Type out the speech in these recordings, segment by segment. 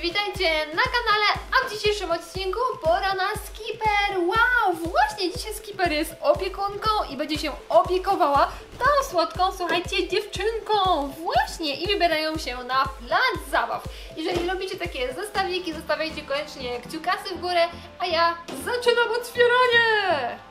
witajcie na kanale, a w dzisiejszym odcinku pora na Skipper. Wow, właśnie dzisiaj Skipper jest opiekunką i będzie się opiekowała tą słodką, słuchajcie, dziewczynką. Właśnie i wybierają się na plac zabaw. Jeżeli lubicie takie zestawiki, zostawiajcie koniecznie kciukasy w górę, a ja zaczynam otwieranie!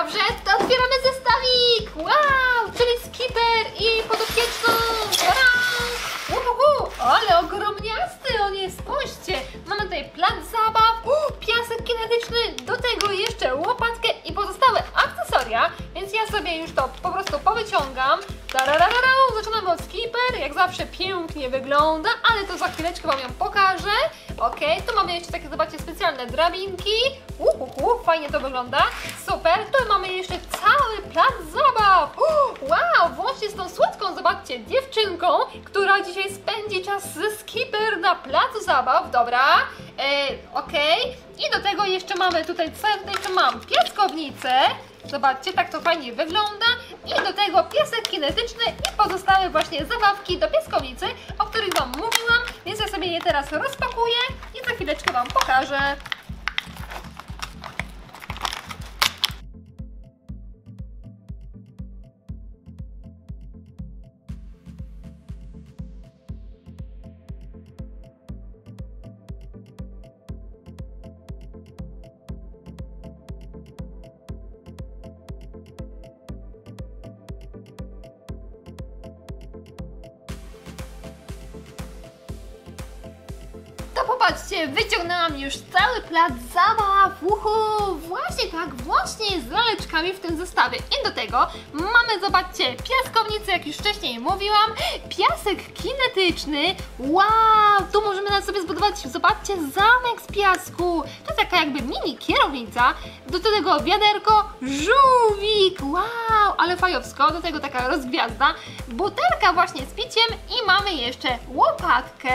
Dobrze, to otwieramy zestawik! Wow! Czyli skipper i podopieczną! Uhuhu, ale ogromniasty on jest, spójrzcie! Mamy tutaj plac zabaw, uh, piasek kinetyczny, do tego jeszcze łopatkę i pozostałe akcesoria, więc ja sobie już to po prostu powyciągam. Zaczynamy od skipper, jak zawsze pięknie wygląda, ale to za chwileczkę Wam ją pokażę. Ok, tu mamy jeszcze takie, zobaczcie, specjalne drabinki. Uhuhu, fajnie to wygląda. Super, tu mamy jeszcze cały plac zabaw. Uh, wow, włącznie z tą słodką, zobaczcie, dziewczynką, która dzisiaj spędzi czas ze skipper na placu zabaw. Dobra, e, ok. I do tego jeszcze mamy tutaj, co ja tutaj mam? Piaskownicę. Zobaczcie, tak to fajnie wygląda. I do tego piasek kinetyczny i pozostałe właśnie zabawki do piaskownicy, o których Wam mówiłam, więc ja sobie je teraz rozpakuję i za chwileczkę Wam pokażę. Popatrzcie, wyciągnęłam już cały plac zabaw. Uhu, właśnie tak, właśnie z laleczkami w tym zestawie. I do tego mamy, zobaczcie, piaskownicę, jak już wcześniej mówiłam, piasek kinetyczny. Wow, tu możemy nawet sobie zbudować, zobaczcie, zamek z piasku. To taka jakby mini kierownica. Do tego wiaderko, żółwik. Wow, ale fajowsko. Do tego taka rozgwiazda. Butelka właśnie z piciem i mamy jeszcze łopatkę.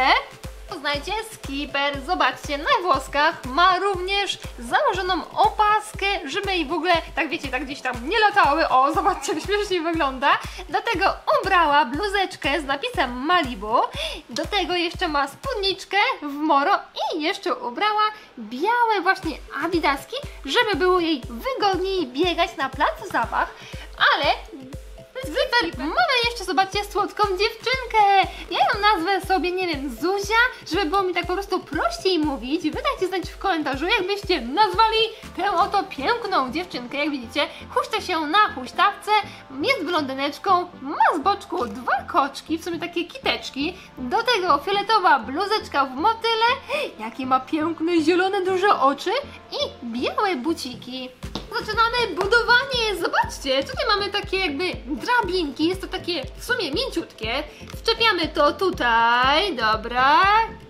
Poznajcie skipper, zobaczcie, na włoskach ma również założoną opaskę, żeby jej w ogóle, tak wiecie, tak gdzieś tam nie latały. O, zobaczcie, śmiesznie wygląda. Do tego ubrała bluzeczkę z napisem Malibu. Do tego jeszcze ma spódniczkę w moro i jeszcze ubrała białe właśnie adidaski, żeby było jej wygodniej biegać na placu zabaw. Ale Super! Mamy jeszcze, zobaczcie, słodką dziewczynkę! Ja ją nazwę sobie, nie wiem, Zuzia, żeby było mi tak po prostu prościej mówić. Wy dajcie znać w komentarzu, jakbyście nazwali tę oto piękną dziewczynkę. Jak widzicie, huśta się na huśtawce, jest blondyneczką, ma z boczku dwa koczki, w sumie takie kiteczki, do tego fioletowa bluzeczka w motyle, jakie ma piękne, zielone, duże oczy i białe buciki. Zaczynamy budowanie. Zobaczcie, tutaj mamy takie jakby drabinki. Jest to takie w sumie mięciutkie. Wczepiamy to tutaj. Dobra.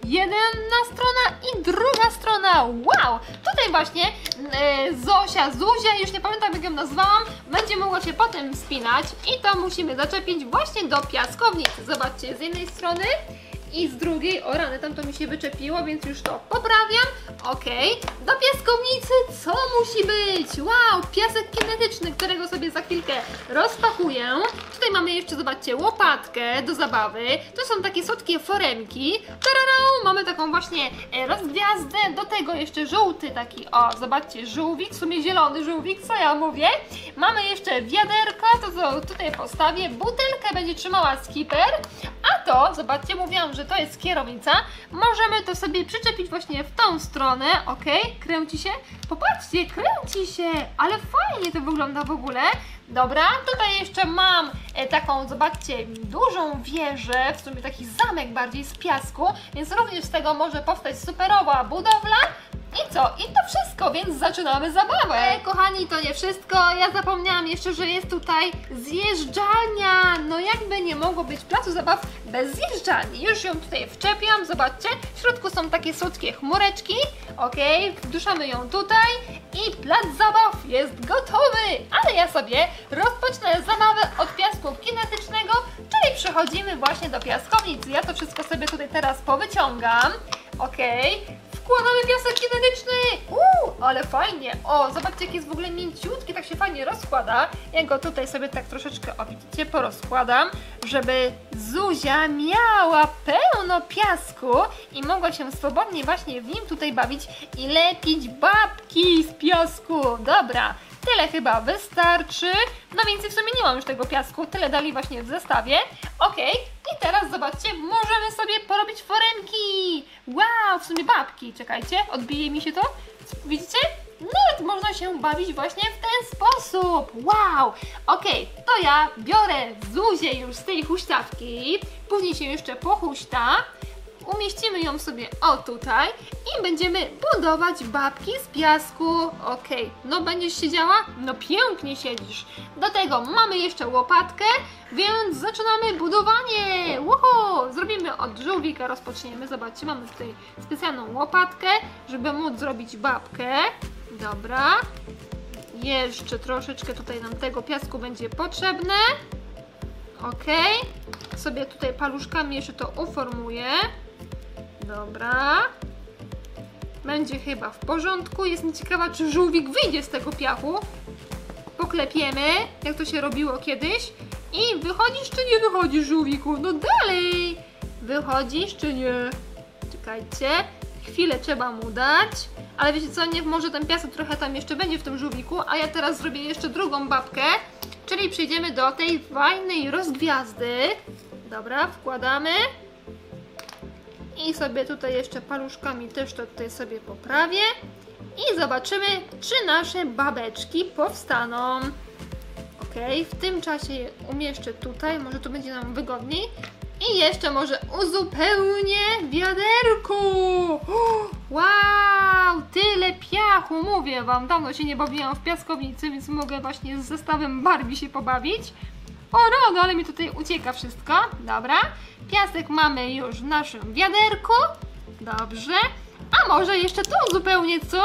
Jedna strona i druga strona. Wow! Tutaj właśnie e, Zosia, Zuzia, już nie pamiętam jak ją nazwałam, będzie mogła się potem spinać i to musimy zaczepić właśnie do piaskownicy. Zobaczcie, z jednej strony i z drugiej, o rany, tam to mi się wyczepiło, więc już to poprawiam. Ok, do piaskownicy co musi być? Wow, piasek kinetyczny, którego sobie za chwilkę rozpakuję. Tutaj mamy jeszcze, zobaczcie, łopatkę do zabawy. To są takie słodkie foremki. Tararau, mamy taką właśnie e, rozgwiazdę, do tego jeszcze żółty taki, o, zobaczcie, żółwik, w sumie zielony żółwik, co ja mówię. Mamy jeszcze wiaderko, to co tutaj postawię, butelkę będzie trzymała skipper, a to, zobaczcie, mówiłam, że to jest kierownica, możemy to sobie przyczepić właśnie w tą stronę, ok, kręci się, popatrzcie, kręci się, ale fajnie to wygląda w ogóle. Dobra, tutaj jeszcze mam e, taką, zobaczcie, dużą wieżę, w sumie taki zamek bardziej z piasku, więc również z tego może powstać superowa budowla. I co? I to wszystko, więc zaczynamy zabawę. E, kochani, to nie wszystko. Ja zapomniałam jeszcze, że jest tutaj zjeżdżalnia. No jakby nie mogło być placu zabaw bez zjeżdżalni. Już ją tutaj wczepiam, zobaczcie. W środku są takie słodkie chmureczki. Ok, wduszamy ją tutaj i plac zabaw jest gotowy. Ale ja sobie rozpocznę zabawę od piasku kinetycznego, czyli przechodzimy właśnie do piaskownicy. Ja to wszystko sobie tutaj teraz powyciągam. Ok, wkładamy piasek kinetyczny. Uuu, ale fajnie. O, zobaczcie, jak jest w ogóle mięciutki, tak się fajnie rozkłada. Ja go tutaj sobie tak troszeczkę, o widzicie, porozkładam, żeby Zuzia miała pełno piasku i mogła się swobodnie właśnie w nim tutaj bawić i lepić babki z piasku. Dobra, tyle chyba wystarczy. No więcej w sumie nie mam już tego piasku, tyle dali właśnie w zestawie. Okej, i teraz zobaczcie, możemy sobie porobić forenki. Wow, w sumie babki, czekajcie, odbije mi się to. Widzicie? Nawet można się bawić właśnie w ten sposób. Wow! Okej, to ja biorę Zuzię już z tej huśtawki, później się jeszcze pohuśta, umieścimy ją sobie o tutaj i będziemy budować babki z piasku. Okej, no będziesz siedziała? No pięknie siedzisz. Do tego mamy jeszcze łopatkę, więc zaczynamy budowanie. Łuhu! Zrobimy od żółwika, rozpoczniemy. Zobaczcie, mamy tutaj specjalną łopatkę, żeby móc zrobić babkę. Dobra. Jeszcze troszeczkę tutaj nam tego piasku będzie potrzebne. Ok. Sobie tutaj paluszkami jeszcze to uformuję. Dobra. Będzie chyba w porządku. Jestem ciekawa, czy żółwik wyjdzie z tego piachu. Poklepiemy, jak to się robiło kiedyś. I wychodzisz czy nie wychodzisz, żółwiku? No dalej! Wychodzisz czy nie? Czekajcie. Chwilę trzeba mu dać. Ale wiecie co, niech może ten piasek trochę tam jeszcze będzie w tym żółwiku, a ja teraz zrobię jeszcze drugą babkę. Czyli przejdziemy do tej fajnej rozgwiazdy. Dobra, wkładamy. I sobie tutaj jeszcze paluszkami też to tutaj sobie poprawię. I zobaczymy, czy nasze babeczki powstaną. Ok, w tym czasie je umieszczę tutaj, może tu będzie nam wygodniej. I jeszcze może uzupełnię wiaderko. Wow, tyle piachu, mówię wam. Dawno się nie bawiłam w piaskownicy, więc mogę właśnie z zestawem Barbie się pobawić. O rano, ale mi tutaj ucieka wszystko. Dobra, piasek mamy już w naszym wiaderku. Dobrze. A może jeszcze tu zupełnie co?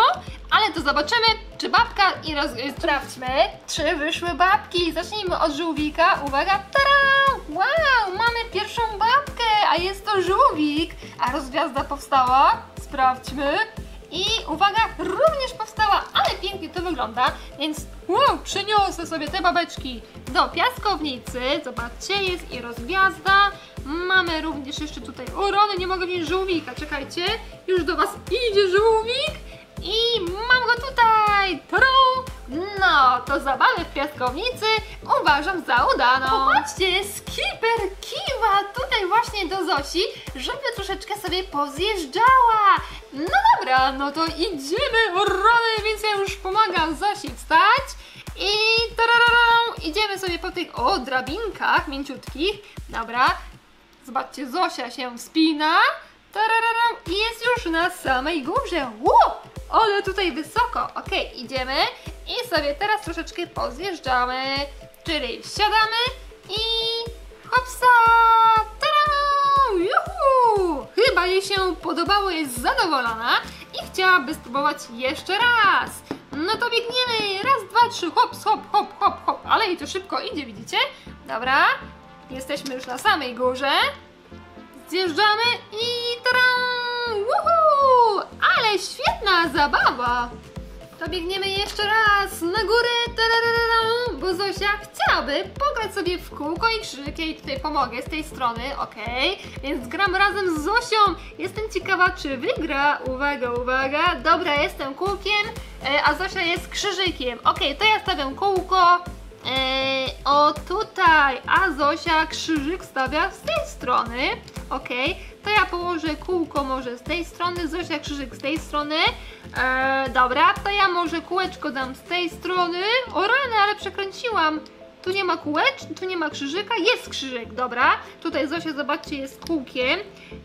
Ale to zobaczymy, czy babka i roz... sprawdźmy, czy wyszły babki. Zacznijmy od żółwika. Uwaga, tada! Wow, mamy pierwszą babkę, a jest to żółwik. A rozgwiazda powstała. Sprawdźmy. I uwaga, również powstała, ale pięknie to wygląda, więc wow, przyniosę sobie te babeczki do piaskownicy. Zobaczcie, jest i rozgwiazda. Mamy również jeszcze tutaj, o rany, nie mogę wziąć żółwika, czekajcie. Już do Was idzie żółwik i mam go tutaj. Tadam! To zabawy w piaskownicy uważam za udaną. Popatrzcie, skipper kiwa tutaj właśnie do Zosi, żeby troszeczkę sobie pozjeżdżała. No dobra, no to idziemy, o rany, więc ja już pomagam Zosi wstać. I tarararam, idziemy sobie po tych, o, drabinkach mięciutkich. Dobra, zobaczcie, Zosia się wspina. Tarararam, i jest już na samej górze. Ło! Ale tutaj wysoko. Ok, idziemy i sobie teraz troszeczkę pozjeżdżamy. Czyli siadamy i hopsa! Tada! Juhu! Chyba jej się podobało, jest zadowolona i chciałaby spróbować jeszcze raz. No to biegniemy. Raz, dwa, trzy, hop, hop, hop, hop, hop. Ale jej to szybko idzie, widzicie? Dobra, jesteśmy już na samej górze. Zjeżdżamy i taram! Woohoo! Ale świetna zabawa! To biegniemy jeszcze raz na górę, bo Zosia chciałaby pograć sobie w kółko i krzyk. Jej tutaj pomogę z tej strony, ok? Więc gram razem z Zosią. Jestem ciekawa, czy wygra. Uwaga, uwaga. Dobra, jestem kółkiem, e, a Zosia jest krzyżykiem. Ok, to ja stawiam kółko. Eee, o tutaj, a Zosia krzyżyk stawia z tej strony. Ok, to ja położę kółko może z tej strony, Zosia krzyżyk z tej strony. Eee, dobra, to ja może kółeczko dam z tej strony. O rany, ale przekręciłam. Tu nie ma kółecz, tu nie ma krzyżyka, jest krzyżyk, dobra. Tutaj Zosia, zobaczcie, jest kółkiem.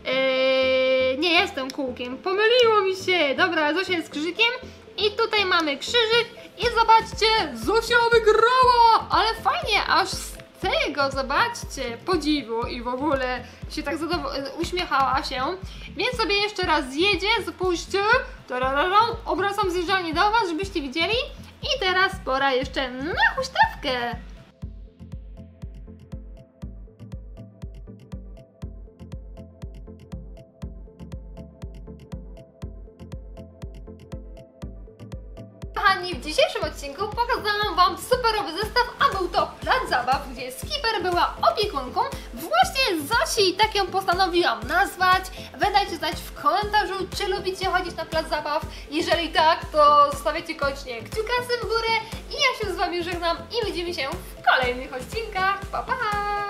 Eee, nie jestem kółkiem, pomyliło mi się. Dobra, Zosia jest krzyżykiem i tutaj mamy krzyżyk i zobaczcie, Zosia wygrała, ale fajnie, aż tego, zobaczcie, podziwu i w ogóle się tak uśmiechała się. Więc sobie jeszcze raz zjedzie, spuśćcie, obracam zjeżdżalnię do Was, żebyście widzieli. I teraz pora jeszcze na huśtawkę. Kochani, w dzisiejszym odcinku pokazałam Wam superowy zestaw, a był Skipper była opiekunką. Właśnie Zosi, tak ją postanowiłam nazwać. Wy dajcie znać w komentarzu, czy lubicie chodzić na plac zabaw. Jeżeli tak, to zostawiacie koniecznie kciukasy w górę i ja się z Wami żegnam i widzimy się w kolejnych odcinkach. Pa, pa!